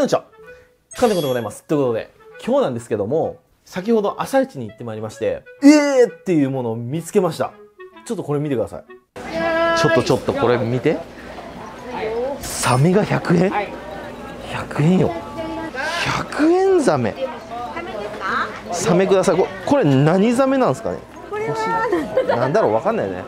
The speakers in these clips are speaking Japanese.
こんにちは。かんでことでございます。ということで、今日なんですけども、先ほど朝市に行ってまいりまして、えーっていうものを見つけました。ちょっとこれ見てください。ちょっとちょっとこれ見て。サメが100円 ?100 円よ。100円ザメ。サメください。これこれ何ザメなんですかね？これはなんだろうわかんないね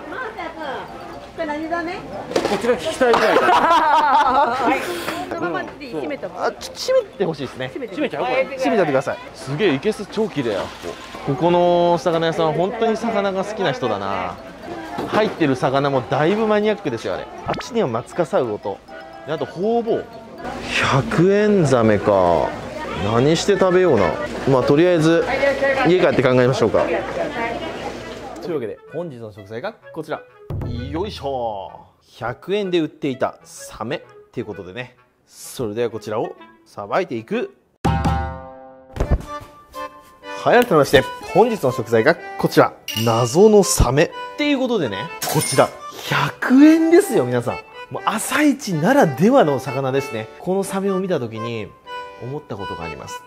こちら聞きたいぐらい だこのままで閉めてもあ、ちょ閉めてほしいですね。閉めちゃうこれ閉めちゃってください。すげえいけす超綺麗やここ。ここの魚屋さんは本当に魚が好きな人だな。入ってる魚もだいぶマニアックですよあれ。あっちにはマツカサウオと。であとホウボウ100円ザメか。何して食べような。まあとりあえず家帰って考えましょうか。というわけで本日の食材がこちら。よいしょ。100円で売っていたサメっていうことでねそれではこちらをさばいていくはい、改めまして、本日の食材がこちら。謎のサメ。っていうことでね、こちら、100円ですよ、皆さん。もう朝市ならではの魚ですね。このサメを見た時に、思ったことがあります。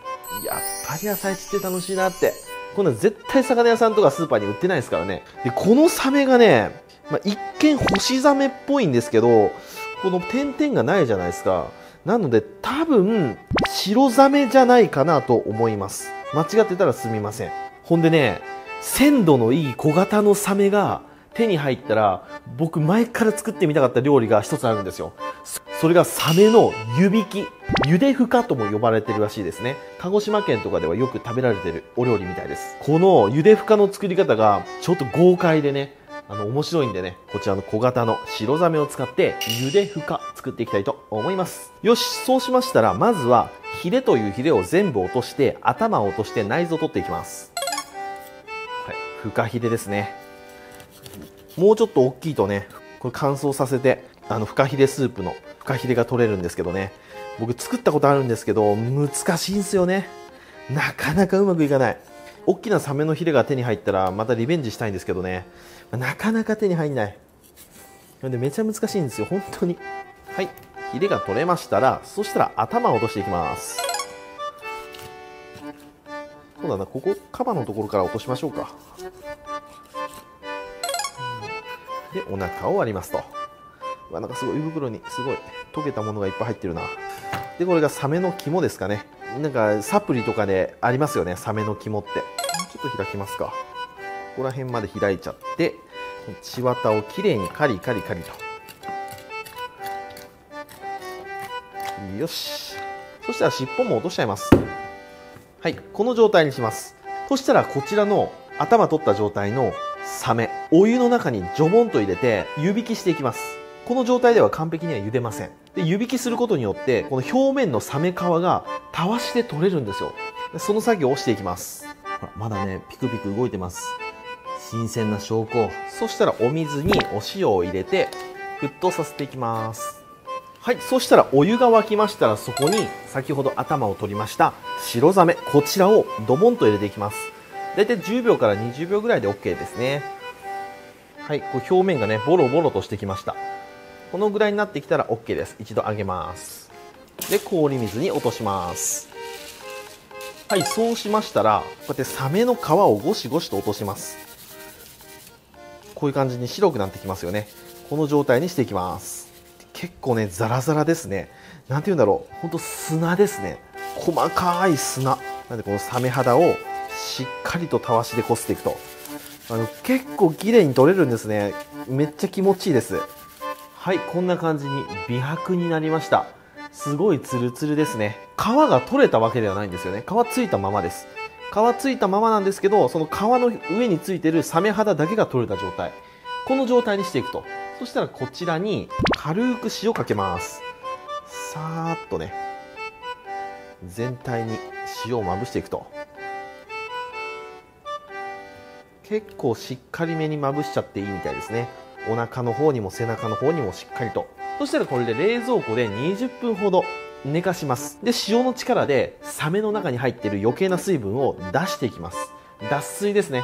やっぱり朝市って楽しいなって。こんな絶対魚屋さんとかスーパーに売ってないですからね。で、このサメがね、まあ、一見干しザメっぽいんですけど、この点々がないじゃないですか。なので多分白ザメじゃないかなと思います。間違ってたらすみません。ほんでね鮮度のいい小型のサメが手に入ったら僕前から作ってみたかった料理が一つあるんですよ。それがサメの湯引き。ゆでふかとも呼ばれてるらしいですね。鹿児島県とかではよく食べられてるお料理みたいです。このゆでふかの作り方がちょっと豪快でねあの、面白いんでね、こちらの小型の白ザメを使って、ゆでふか作っていきたいと思います。よし、そうしましたら、まずは、ヒレというヒレを全部落として、頭を落として内臓を取っていきます。はい、フカヒレですね。もうちょっと大きいとね、これ乾燥させて、あの、フカヒレスープのフカヒレが取れるんですけどね、僕作ったことあるんですけど、難しいんですよね。なかなかうまくいかない。大きなサメのヒレが手に入ったらまたリベンジしたいんですけどね。なかなか手に入んない。なんでめちゃ難しいんですよ。本当に。はい。ヒレが取れましたらそしたら頭を落としていきます。そうだな。ここカバのところから落としましょうか。でお腹を割りますと。うわなんかすごい胃袋にすごい溶けたものがいっぱい入ってるな。でこれがサメの肝ですかね。なんかサプリとかでありますよね。サメの肝って。と開きますか。ここら辺まで開いちゃって血綿をきれいにカリカリカリと。よし。そしたら尻尾も落としちゃいます。はいこの状態にします。そしたらこちらの頭取った状態のサメお湯の中にジョボンと入れて湯引きしていきます。この状態では完璧には茹でません。で湯引きすることによってこの表面のサメ皮がたわしで取れるんですよ。その作業をしていきます。ほらまだねピクピク動いてます。新鮮な証拠。そしたらお水にお塩を入れて沸騰させていきます。はいそしたらお湯が沸きましたらそこに先ほど頭を取りました白ザメこちらをドボンと入れていきます。大体10秒から20秒ぐらいで OK ですね。はいこう表面がねボロボロとしてきました。このぐらいになってきたら OK です。一度揚げます。で氷水に落とします。はいそうしましたらこうやってサメの皮をゴシゴシと落とします。こういう感じに白くなってきますよね。この状態にしていきます。結構ねザラザラですね。なんて言うんだろう。ほんと砂ですね。細かい砂。なんでこのサメ肌をしっかりとたわしでこすっていくと。あの結構綺麗に取れるんですね。めっちゃ気持ちいいです。はいこんな感じに美白になりました。すごいツルツルですね。皮が取れたわけではないんですよね。皮ついたままです。皮ついたままなんですけどその皮の上についてるサメ肌だけが取れた状態。この状態にしていくと。そしたらこちらに軽く塩かけます。さーっとね。全体に塩をまぶしていくと。結構しっかりめにまぶしちゃっていいみたいですね。お腹の方にも背中の方にもしっかりと。そしたらこれで冷蔵庫で20分ほど寝かします。で塩の力でサメの中に入っている余計な水分を出していきます。脱水ですね。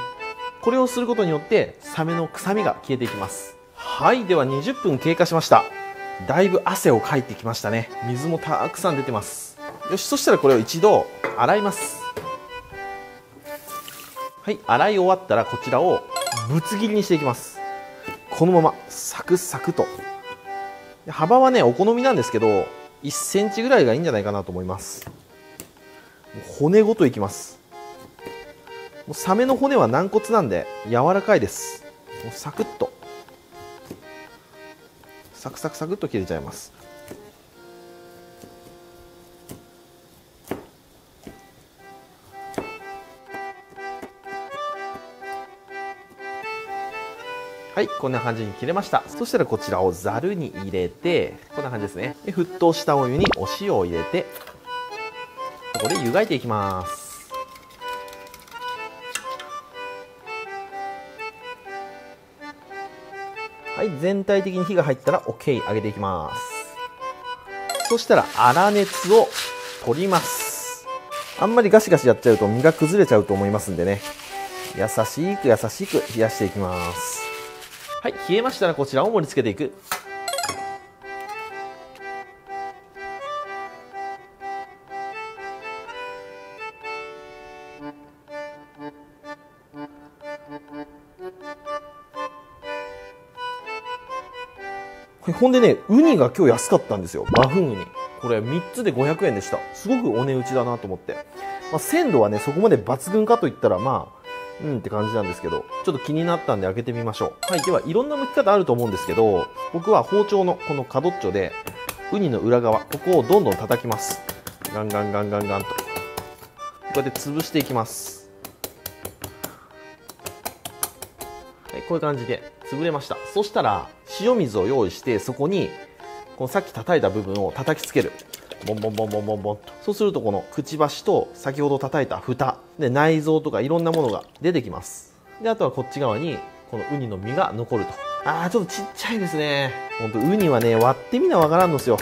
これをすることによってサメの臭みが消えていきます。はいでは20分経過しました。だいぶ汗をかいてきましたね。水もたくさん出てます。よしそしたらこれを一度洗います。はい洗い終わったらこちらをぶつ切りにしていきます。このままサクサクと。幅はねお好みなんですけど1センチぐらいがいいんじゃないかなと思います。骨ごといきます。サメの骨は軟骨なんで柔らかいです。もうサクッと。サクサクサクっと切れちゃいます。はいこんな感じに切れました。そしたらこちらをざるに入れてこんな感じですね。で沸騰したお湯にお塩を入れてここで湯がいていきます。はい全体的に火が入ったら OK 揚げていきます。そしたら粗熱を取ります。あんまりガシガシやっちゃうと身が崩れちゃうと思いますんでね。優しく優しく冷やしていきます。はい冷えましたらこちらを盛り付けていく。ほんでねウニが今日安かったんですよ。バフンウニ。これ3つで500円でした。すごくお値打ちだなと思って、まあ、鮮度はねそこまで抜群かといったらまあうんって感じなんですけどちょっと気になったんで開けてみましょう。はいではいろんな剥き方あると思うんですけど僕は包丁のこの角っちょでウニの裏側ここをどんどん叩きます。ガンガンガンガンガンと。こうやって潰していきます。はいこういう感じで潰れました。そしたら塩水を用意してそこにこのさっき叩いた部分を叩きつける。ボンボンボンボンボンボンと。そうするとこのくちばしと先ほど叩いた蓋。で内臓とかいろんなものが出てきます。であとはこっち側にこのウニの身が残ると。あーちょっとちっちゃいですね。ほんとウニはね割ってみなわからんのですよ。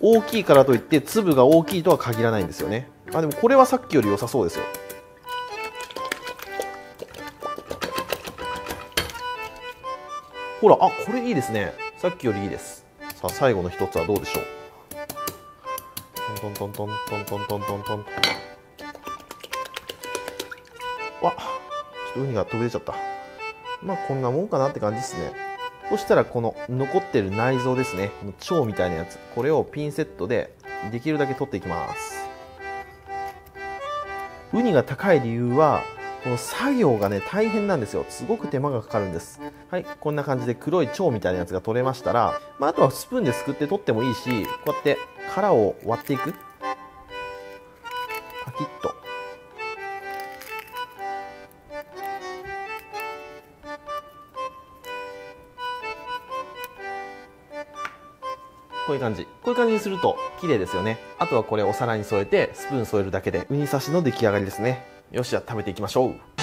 大きいからといって粒が大きいとは限らないんですよね。あでもこれはさっきより良さそうですよ。ほらあこれいいですね。さっきよりいいです。さあ最後の一つはどうでしょう。トントントントントントントン。トントンわちょっとウニが飛び出ちゃった。まあこんなもんかなって感じですね。そしたらこの残ってる内臓ですね。腸みたいなやつ。これをピンセットでできるだけ取っていきます。ウニが高い理由はこの作業がね大変なんですよ。すごく手間がかかるんです。はいこんな感じで黒い腸みたいなやつが取れましたら、まあ、あとはスプーンですくって取ってもいいしこうやって殻を割っていく？パキッと。こういう感じ。こういう感じにすると綺麗ですよね。あとはこれお皿に添えてスプーン添えるだけでウニ刺しの出来上がりですね。よしじゃあ食べていきましょう。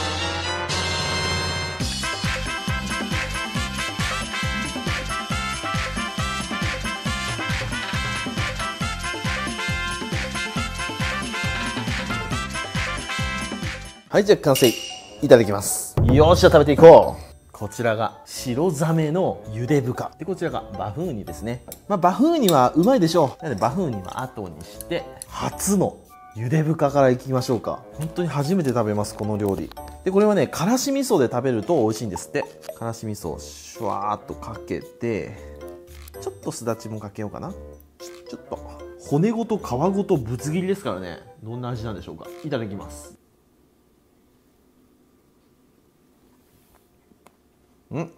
はいじゃあ完成いただきます。よっしゃ食べていこう。こちらが白ザメの茹で深でこちらがバフンウニですね。まあバフンウニはうまいでしょう。なのでバフンウニは後にして初の茹で深からいきましょうか。本当に初めて食べますこの料理。でこれはねからし味噌で食べると美味しいんですって。からし味噌をシュワーっとかけてちょっとすだちもかけようかな。ちょっと。骨ごと皮ごとぶつ切りですからね。どんな味なんでしょうか。いただきます。うん。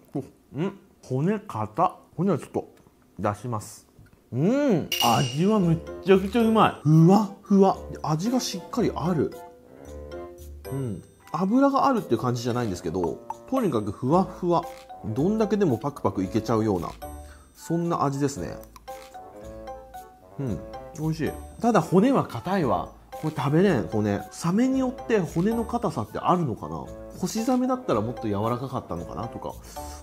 うん。骨硬骨はちょっと出します。うん。味はめっちゃくちゃうまい。ふわふわ。味がしっかりある。うん。油があるっていう感じじゃないんですけどとにかくふわふわ。どんだけでもパクパクいけちゃうようなそんな味ですね。うん。美味しい。ただ骨は硬いわこれ食べれん骨。サメによって骨の硬さってあるのかな？干しザメだったらもっと柔らかかったのかなとか、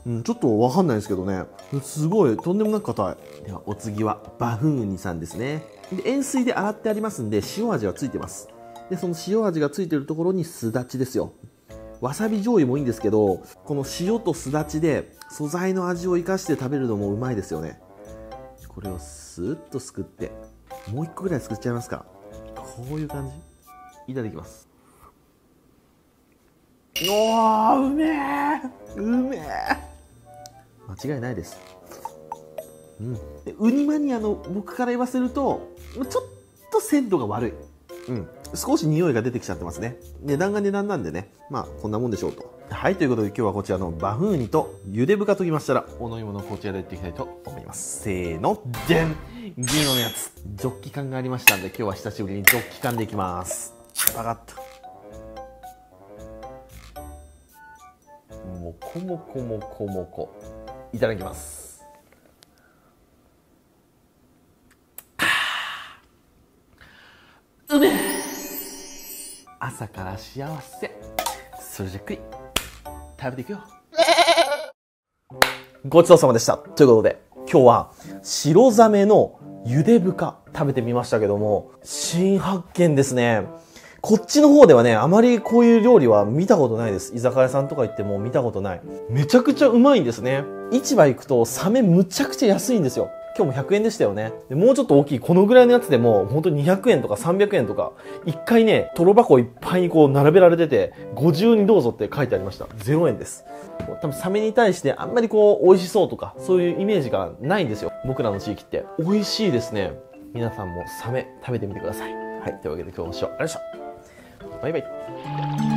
うん、ちょっとわかんないですけどね。すごいとんでもなく硬い。ではお次はバフンウニさんですね。で塩水で洗ってありますんで塩味はついてます。でその塩味がついてるところにすだちですよ。わさび醤油もいいんですけどこの塩とすだちで素材の味を生かして食べるのもうまいですよね。これをスーッとすくってもう一個ぐらいすくっちゃいますか。こういう感じ。いただきます。おーうめえうめえ間違いないです。うん。でウニマニアの僕から言わせるとちょっと鮮度が悪い。うん少し匂いが出てきちゃってますね。値段が値段なんでね。まあこんなもんでしょうと。はいということで今日はこちらのバフンウニとゆで豚ときましたらお飲み物こちらでやっていきたいと思います。せーのでん銀色のやつ。ジョッキ感がありましたんで今日は久しぶりにジョッキ感でいきます。分かった。もこもこもこもこ。いただきます朝から幸せそれじゃ食い食べていくよごちそうさまでしたということで今日は白ザメのゆで豚食べてみましたけども新発見ですねこっちの方ではね、あまりこういう料理は見たことないです。居酒屋さんとか行っても見たことない。めちゃくちゃうまいんですね。市場行くとサメむちゃくちゃ安いんですよ。今日も100円でしたよね。もうちょっと大きい、このぐらいのやつでも、本当に200円とか300円とか、一回ね、トロ箱いっぱいにこう並べられてて、ご自由にどうぞって書いてありました。0円です。多分サメに対してあんまりこう、美味しそうとか、そういうイメージがないんですよ。僕らの地域って。美味しいですね。皆さんもサメ食べてみてください。はい。というわけで今日もご視聴ありがとうございました。バイバイ。